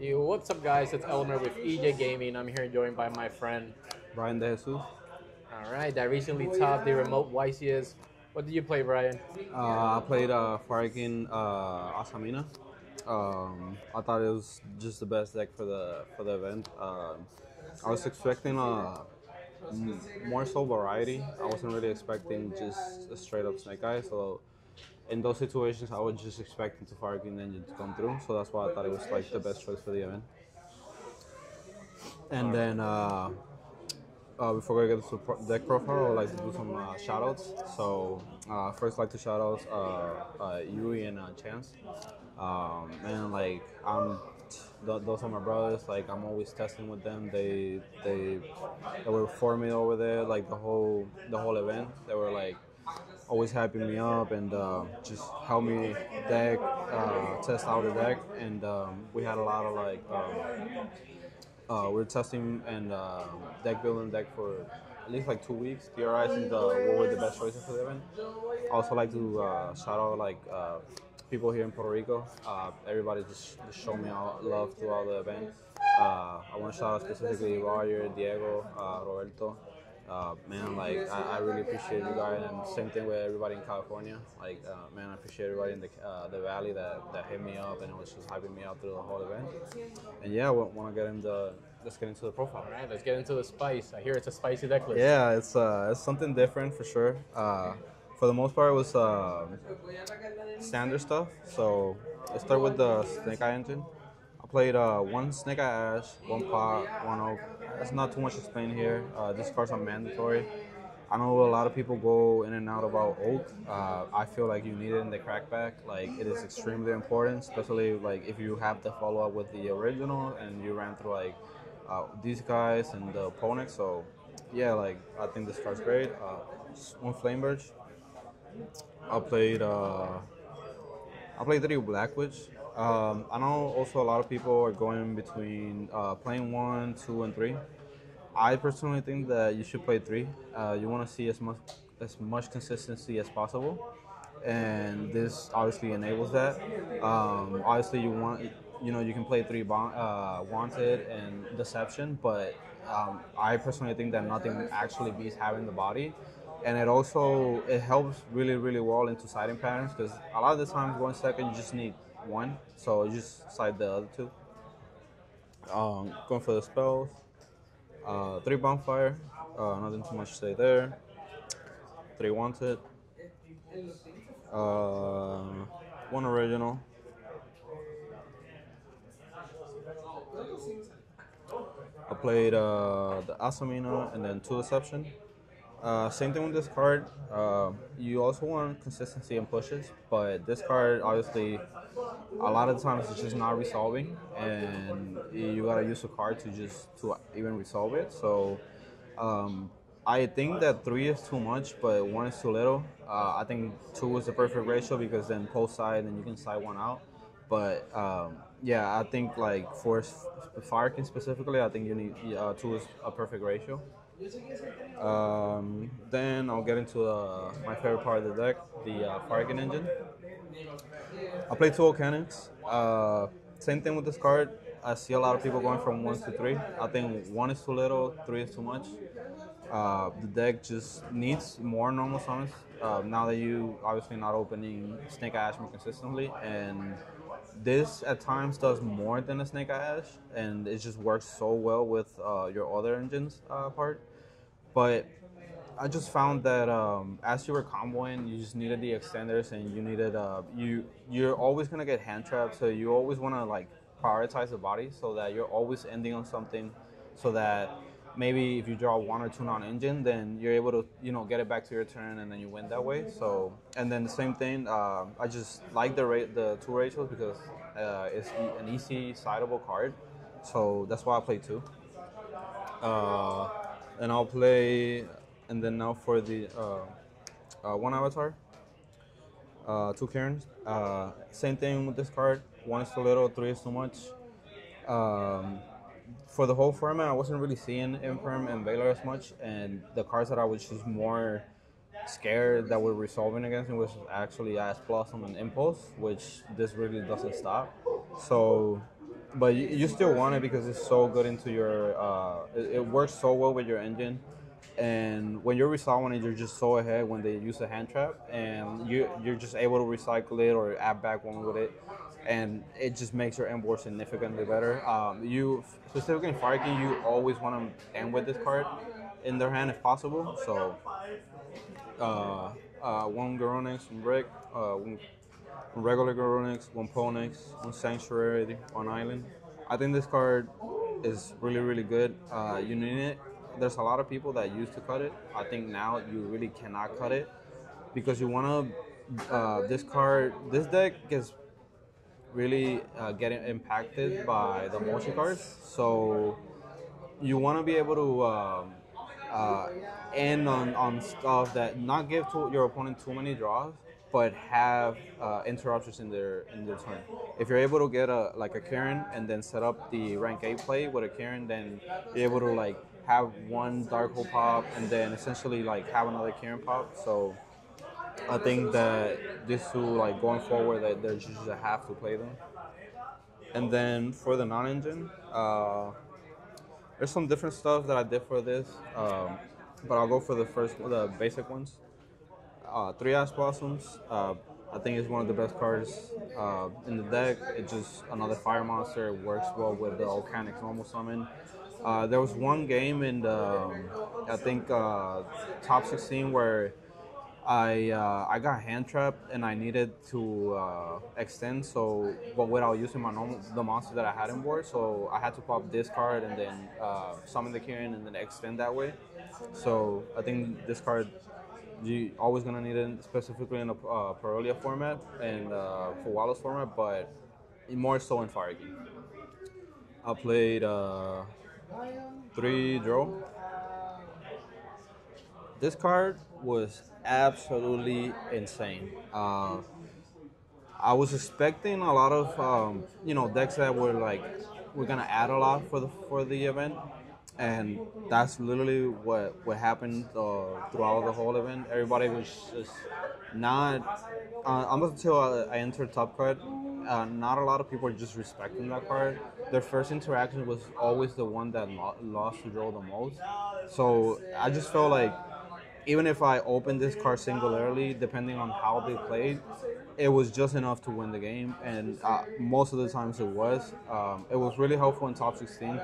Yo, what's up, guys? It's Elmer with EJ Gaming. I'm here joined by my friend. Bryan DeJesus. All right, that recently topped the remote YCS. What did you play, Bryan? Uh, I played uh, Fire King uh, Azamina. Um, I thought it was just the best deck for the for the event. Um I was expecting a m- more so variety. I wasn't really expecting just a straight up Snake Eye. So in those situations, I was just expecting to Fire King Engine to come through. So that's why I thought it was like the best choice for the event. And then. Uh, uh, before I get to the deck profile, I would like to do some uh, shout outs. So, uh, first, I'd like to shout out uh, uh, Yuri and uh, Chance. Um, man, like, I'm, th- those are my brothers. Like, I'm always testing with them. They, they, they were for me over there, like, the whole, the whole event. They were, like, always hyping me up and uh, just help me deck, uh, test out the deck. And um, we had a lot of, like, um, uh, we're testing and uh, deck building deck for at least like two weeks, theorizing the what were the best choices for the event. Also like to uh, shout out like uh, people here in Puerto Rico. Uh, everybody just, just showed me all love throughout the event. Uh, I want to shout out specifically Roger, Diego, uh, Roberto. Uh, man, like I, I really appreciate you guys, and same thing with everybody in California. Like, uh, man, I appreciate everybody in the uh, the valley that, that hit me up and it was just hyping me up through the whole event. And yeah, I want to get into let's get into the profile. All right, let's get into the spice. I hear it's a spicy deck list. Yeah, it's uh, it's something different for sure. Uh, for the most part, it was uh, standard stuff. So let's start with the Snake Eye engine. Played uh, one Snake Ash, one Pot, one Oak. That's not too much to explain here. Uh, these cards are mandatory. I know a lot of people go in and out about Oak. Uh, I feel like you need it in the crackback. Like it is extremely important, especially like if you have to follow up with the original and you ran through like uh, these guys and the opponents. So yeah, like I think this card's great. Uh, one Flamberge. I played uh, I played three Black Witch. Um, I know also a lot of people are going between uh, playing one, two, and three. I personally think that you should play three. Uh, you want to see as much as much consistency as possible, and this obviously enables that. Um, obviously, you want you know you can play three bon- uh, wanted and deception, but um, I personally think that nothing actually beats having the body, and it also it helps really really well into siding patterns because a lot of the times one second you just need one, so you just side the other two. Um, going for the spells. Uh, three bonfire, uh, nothing too much to say there. Three wanted. Uh, one original. I played uh, the Azamina and then two deception. Uh, same thing with this card. Uh, you also want consistency in pushes, but this card obviously a lot of times it's just not resolving, and you gotta use a card to just to even resolve it. So um, I think that three is too much, but one is too little. Uh, I think two is the perfect ratio because then post side and you can side one out. But um, yeah, I think like for Fire King specifically, I think you need uh, two is a perfect ratio. Um, then I'll get into uh, my favorite part of the deck, the uh, Fire King engine. I play two Volcanics. Uh, same thing with this card. I see a lot of people going from one to three. I think one is too little, three is too much. Uh, the deck just needs more normal summons. Uh, now that you obviously not opening Snake Ash more consistently, and this at times does more than a Snake Ash, and it just works so well with uh, your other engines uh, part. But I just found that um, as you were comboing, you just needed the extenders, and you needed uh, you you're always gonna get hand trapped, so you always want to like prioritize the body so that you're always ending on something, so that maybe if you draw one or two non-engine, then you're able to you know get it back to your turn, and then you win that way. So and then the same thing, uh, I just like the rate the two ratios because uh, it's an easy sideable card, so that's why I play two. Uh, and I'll play, and then now for the uh, uh, one avatar, uh, two Karens. Same thing with this card. One is too little, three is too much. Um, for the whole format, I wasn't really seeing Imperm and Veiler as much, and the cards that I was just more scared that were resolving against me was actually Ash Blossom and Impulse, which this really doesn't stop. So but you, you still want it because it's so good into your. Uh, it, it works so well with your engine, and when you're resolving it, you're just so ahead when they use a hand trap, and you you're just able to recycle it or add back one with it, and it just makes your end significantly better. Um, you specifically in fire you always want to end with this card in their hand if possible. So. Uh, uh, one Garunix, one Brick, uh, one regular Garunix, one Ponix, one Sanctuary, one Island. I think this card is really, really good. Uh, you need it. There's a lot of people that used to cut it. I think now you really cannot cut it because you want to. Uh, this card, this deck gets really uh, getting impacted by the motion cards. So you want to be able to um, uh, end on, on stuff that not give to your opponent too many draws, but have uh, interruptions in their in their turn. If you're able to get a like a Karen and then set up the rank eight play with a Karen, then you're able to like have one Dark Hole pop and then essentially like have another Karen pop. So I think that these two like going forward that there's just a have to play them. And then for the non-engine, uh, there's some different stuff that I did for this, um, but I'll go for the first, the basic ones. Uh, three Ash Blossoms. Uh, I think it's one of the best cards uh, in the deck. It's just another fire monster. It works well with the Volcanic normal summon. Uh, there was one game in the, um, I think, uh, top 16 where I uh, I got hand trapped and I needed to uh, extend. So, but without using my normal the monster that I had in board, so I had to pop this card and then uh, summon the Kirin and then extend that way. So I think this card you always gonna need it specifically in a uh, Parolia format and uh, for Wallows format, but more so in Fire King. I played uh, three Droll. This card was absolutely insane. Uh, I was expecting a lot of um, you know decks that were like we're gonna add a lot for the for the event, and that's literally what what happened uh, throughout the whole event. Everybody was just not. Uh, up until I, I entered top card, uh, not a lot of people are just respecting that card. Their first interaction was always the one that lo- lost draw the most. So I just felt like even if I opened this card singularly, depending on how they played, it was just enough to win the game, and uh, most of the times it was. Um, it was really helpful in top 16.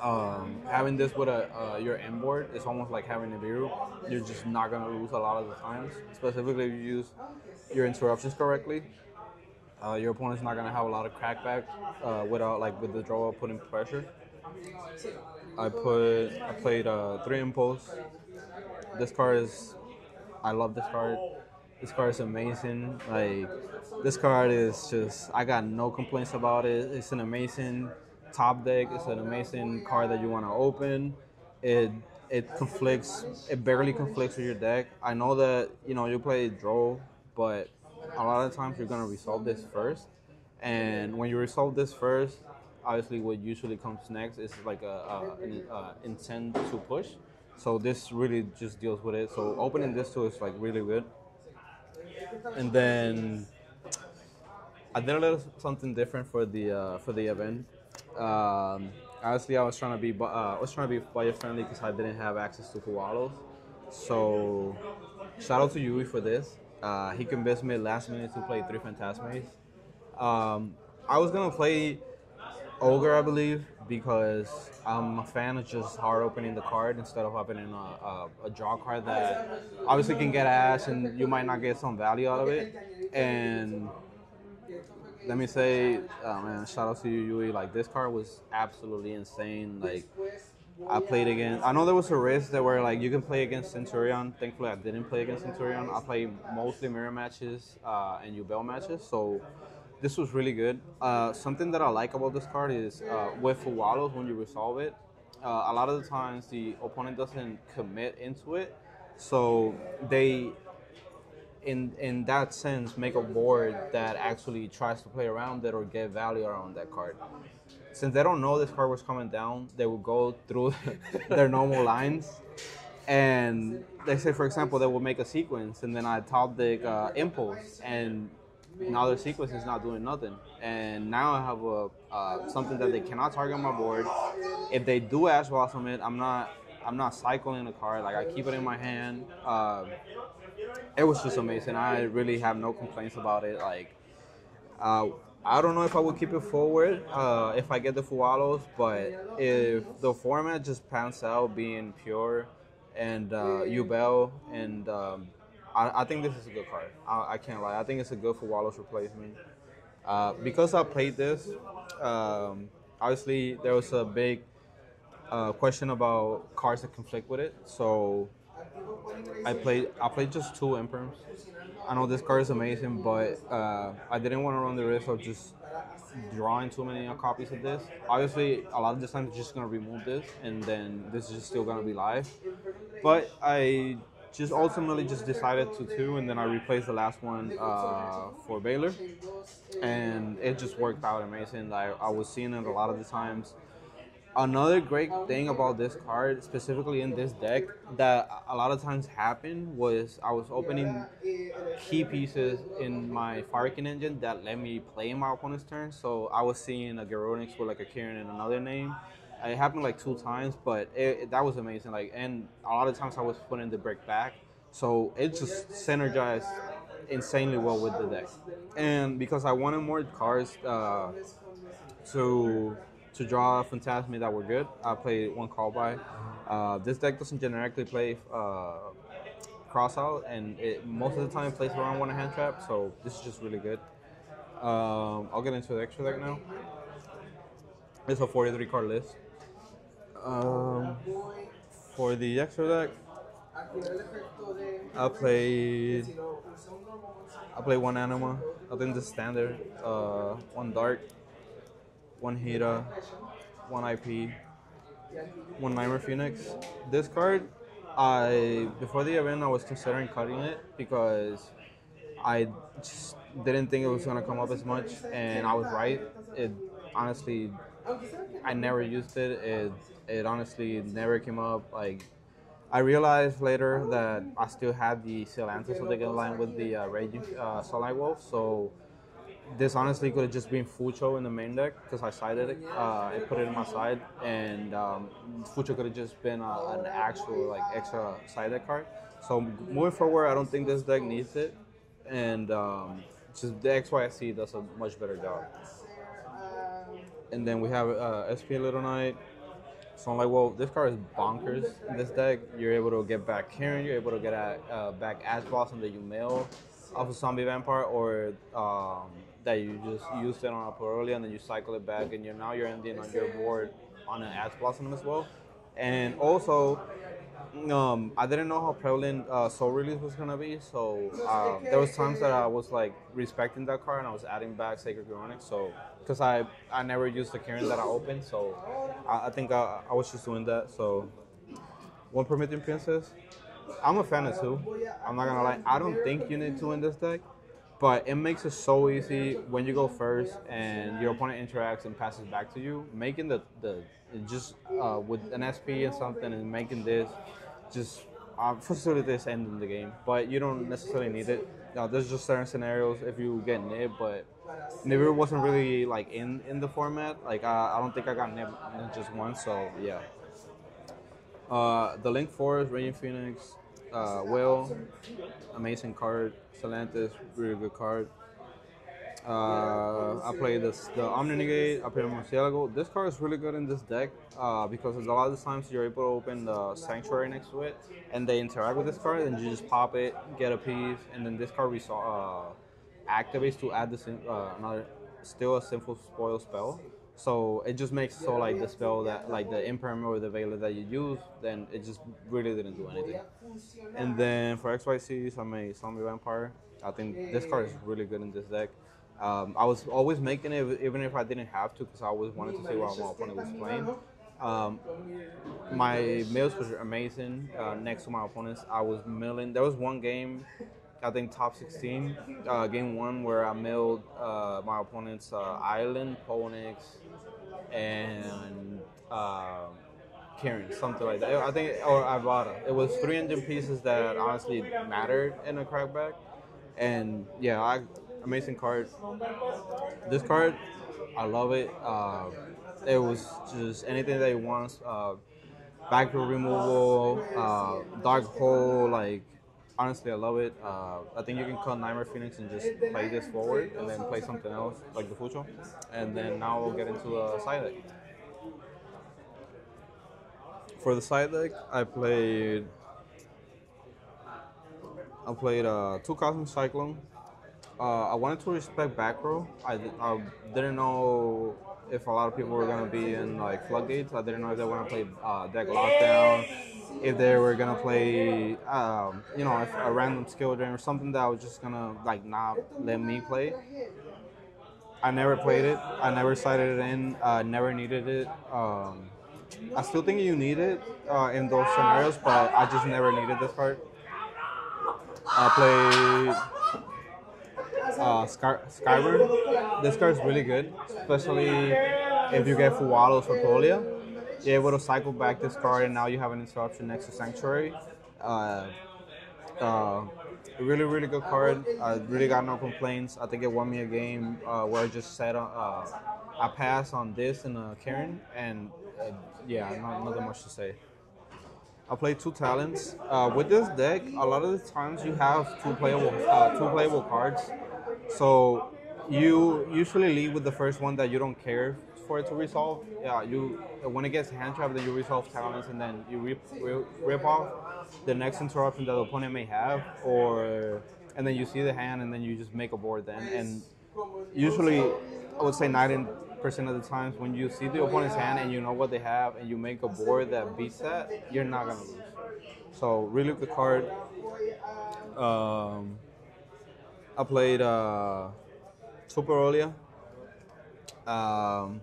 Um, having this with a uh, your end board is almost like having a Biru. You're just not gonna lose a lot of the times, specifically if you use your interruptions correctly. Uh, your opponent's not gonna have a lot of crackback uh, without like with the Droll putting pressure. I put I played uh, three impulse. This card is I love this card. This card is amazing. Like this card is just I got no complaints about it. It's an amazing top deck. It's an amazing card that you want to open. It it conflicts. It barely conflicts with your deck. I know that you know you play Droll, but a lot of times you're gonna resolve this first. And when you resolve this first, obviously what usually comes next is like a, a an uh, intent to push. So this really just deals with it. So opening this too is like really good. And then I did a little something different for the uh, for the event. Um, honestly, I was trying to be uh, I was trying to be budget friendly because I didn't have access to Koalos. So shout out to Yui for this. Uh, he convinced me last minute to play three Phantasmes. Um, I was gonna play Ogre, I believe, because I'm a fan of just hard opening the card instead of opening a, a, a draw card that obviously can get ash and you might not get some value out of it. And let me say, uh, man, shout out to you, Yui. Like this card was absolutely insane. Like I played against. I know there was a risk that where like you can play against Centurion. Thankfully, I didn't play against Centurion. I played mostly mirror matches uh, and Yubel matches, so this was really good. Uh, something that I like about this card is uh, with Wallows when you resolve it, uh, a lot of the times the opponent doesn't commit into it, so they, in in that sense, make a board that actually tries to play around it or get value around that card. Since they don't know this card was coming down, they will go through their normal lines and they say, for example, they will make a sequence, and then I top the uh, impulse, and now their sequence is not doing nothing, and now I have a uh, something that they cannot target my board. If they do ash blossom it, I'm not I'm not cycling the card. Like I keep it in my hand. Uh, it was just amazing. I really have no complaints about it. Like uh, I don't know if I would keep it forward uh, if I get the Fuwalos, but if the format just pans out being pure and uh, Yubel and um, I, I, think this is a good card. I, I, can't lie. I think it's a good Fuwalos replacement. Uh, because I played this, um, obviously there was a big uh, question about cards that conflict with it. So I played I played just two imperms. I know this card is amazing, but uh, I didn't want to run the risk of just drawing too many copies of this. Obviously, a lot of the times, just gonna remove this, and then this is still gonna be live. But I just ultimately just decided to two, and then I replaced the last one uh, for Veiler, and it just worked out amazing. Like I was seeing it a lot of the times. Another great thing about this card, specifically in this deck, that a lot of times happened was I was opening key pieces in my Fire King engine that let me play my opponent's turn. So I was seeing a Garunix with like a Kirin and another name. It happened like two times, but it, it, that was amazing. Like, and a lot of times I was putting the brick back, so it just synergized insanely well with the deck. And because I wanted more cards uh, to to draw Phantasmi that were good. I played one call by. Uh, this deck doesn't generically play uh, cross out, and it most of the time plays around one hand trap, so this is just really good. Um, I'll get into the extra deck now. It's a 43 card list. Um, for the extra deck, I played I played one anima. I think the standard. Uh, one dark, one Hira, one IP, one Nightmare Phoenix. This card, I before the event I was considering cutting it because I just didn't think it was gonna come up as much, and I was right. It honestly, I never used it. It it honestly never came up. Like I realized later that I still had the Celantis of the line with the uh, Raging uh, Sunlight Wolf, so this honestly could have just been Fucho in the main deck because I sided it. Uh, I put it in my side, and um, Fucho could have just been a, an actual like extra side deck card. So moving forward, I don't think this deck needs it, and um, just the XYZ does a much better job. And then we have uh, SP Little Knight. So I'm like, well, this card is bonkers. In this deck, you're able to get back Kirin, you're able to get at, uh, back Ash Blossom that you mail off a zombie vampire, or um, that you just used it on a Puroli and then you cycle it back and you're now you're ending on your board on an Ash Blossom as well. And also, um, I didn't know how prevalent uh, Soul Release was gonna be, so uh, there was times that I was like respecting that card and I was adding back Sacred Garunix. So because I I never used the Kirin that I opened, so I, I think I, I, was just doing that. So one Promethean Princess, I'm a fan of two. I'm not gonna lie. I don't think you need two in this deck but it makes it so easy when you go first and your opponent interacts and passes back to you. Making the the just uh, with an SP and something and making this just uh, facilitates ending the game. But you don't necessarily need it. Now, there's just certain scenarios if you get nib, but Nibiru wasn't really like in in the format. Like uh, I don't think I got nib just once. So yeah. Uh, the Link Forest, Raging Phoenix, uh, Will, amazing card. Celantis, really good card. Uh, I play this the Omni Negate. I play Murcielago. This card is really good in this deck uh, because a lot of the times you're able to open the Sanctuary next to it, and they interact with this card, and you just pop it, get a piece, and then this card we saw uh, activates to add this uh, another still a Sinful Spoil spell. So it just makes so like the spell that like the imperm or the veiler that you use, then it just really didn't do anything. And then for XYZ, I made Zombie Vampire. I think this card is really good in this deck. Um, I was always making it even if I didn't have to because I always wanted to see what my opponent was playing. Um, my mills were amazing uh, next to my opponents. I was milling. There was one game I think top 16, uh, game one where I milled uh, my opponent's uh, Island, Ponix, and uh, Kirin, something like that. I think, or Ivada. It was three engine pieces that honestly mattered in a crackback. And yeah, I amazing card. This card, I love it. Uh, it was just anything that you want. Uh, back removal, uh, dark hole, like honestly, I love it. Uh, I think you can cut Nightmare Phoenix and just play this forward and then play something else like the Fucho. And then now we'll get into the side deck. For the side deck, I played. I played uh, two Cosmic Cyclone. Uh, I wanted to respect back row. I, I didn't know if a lot of people were gonna be in like floodgates. I didn't know if they were gonna play uh, deck lockdown, if they were gonna play, um, you know, a random skill drain or something that was just gonna like not let me play. I never played it. I never sided it in. Uh, never needed it. Um, I still think you need it uh, in those scenarios, but I just never needed this part. I played uh, Sky- Skyward. This card is really good, especially if you get Fuwalos or Tolia. You're able to cycle back this card, and now you have an interruption next to Sanctuary. Uh, uh, really, really good card. I really got no complaints. I think it won me a game uh, where I just set a, uh, a pass on this and a Karen, and uh, yeah, not, nothing much to say. I play two talents. Uh, with this deck, a lot of the times you have two playable uh, two playable cards. So you usually lead with the first one that you don't care for it to resolve. Yeah, you when it gets hand trapped, then you resolve talents, and then you rip, rip, rip off the next interruption that the opponent may have, or and then you see the hand, and then you just make a board then. And usually, I would say 90 percent of the times when you see the opponent's hand and you know what they have, and you make a board that beats that, you're not gonna lose. So really good card. Um, I played uh, Super Olia. Um,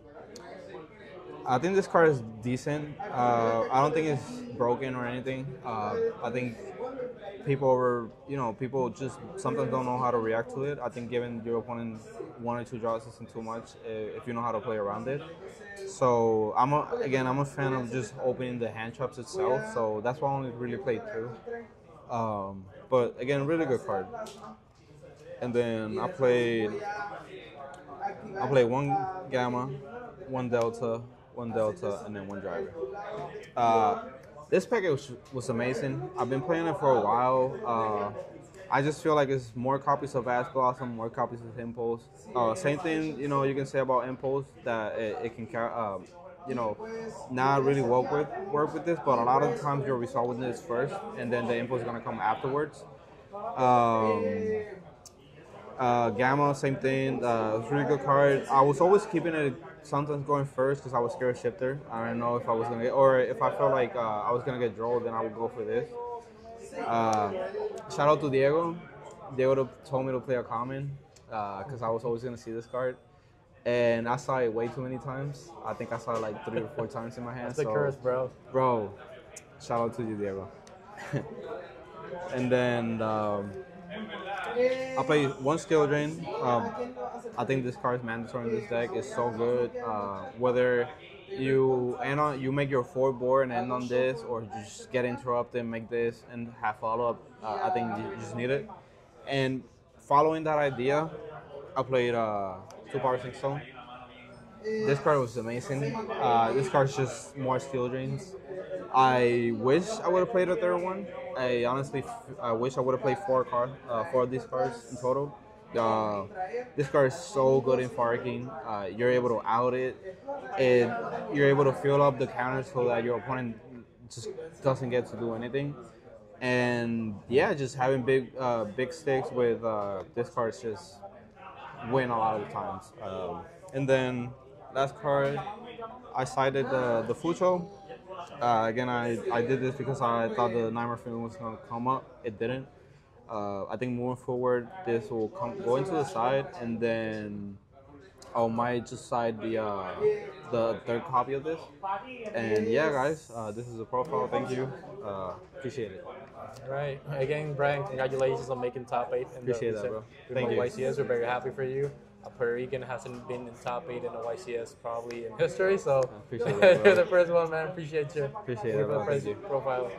I think this card is decent. Uh, I don't think it's broken or anything. Uh, I think people were, you know, people just sometimes don't know how to react to it. I think giving your opponent one or two draws isn't too much if you know how to play around it. So I'm a, again, I'm a fan of just opening the hand traps itself. So that's why I only really played two. Um, but again, really good card. And then I played, I played one gamma, one delta, one delta, and then one driver. Uh, this package was, was amazing. I've been playing it for a while. Uh, I just feel like it's more copies of Ash Blossom, more copies of Impulse. Uh, same thing, you know, you can say about Impulse that it, it can, um, you know, not really work with work with this, but a lot of times you're resolving this first, and then the Impulse is gonna come afterwards. Um, uh, Gamma, same thing. Uh, it's a really good card. I was always keeping it sometimes going first because I was scared of Shifter. I don't know if I was gonna get, or if I felt like uh, I was gonna get Droll, then I would go for this. Uh, shout out to Diego. Diego told me to play a common because I was always gonna see this card, and I saw it way too many times. I think I saw it like three or four times in my hand. That's the so- curse, bro. bro. Shout out to you, Diego. and then um, I play one skill drain. Um, I think this card is mandatory in this deck. It's so good. Uh, whether you end on you make your four board and end on this, or you just get interrupted, make this, and have follow up. Uh, I think you just need it. And following that idea, I played uh, two power six stone. This card was amazing. Uh, this card's just more skill drains. I wish I would have played a third one. I honestly, I wish I would have played four card, uh, four of these cards in total. Uh, this card is so good in Fire King. Uh, you're able to out it, and you're able to fill up the counters so that your opponent just doesn't get to do anything. And yeah, just having big, uh, big sticks with uh, this card just win a lot of the times. Um, and then last card, I sided the the Fucho. Uh, again, I, I did this because I thought the Nightmare film was going to come up. It didn't. Uh, I think moving forward, this will come go into the side, and then I might just side the uh, the third copy of this. And yeah, guys, uh, this is the profile. Thank you. Uh, appreciate it. All right. Again, Bryan, congratulations on making top eight. In Appreciate the that, bro. Thank Thank you. YCS. We're very happy for you. Puerto Rican hasn't been in top eight in the YCS probably in history, so appreciate you're the first one, man. Appreciate you. Appreciate it, bro. a you. profile.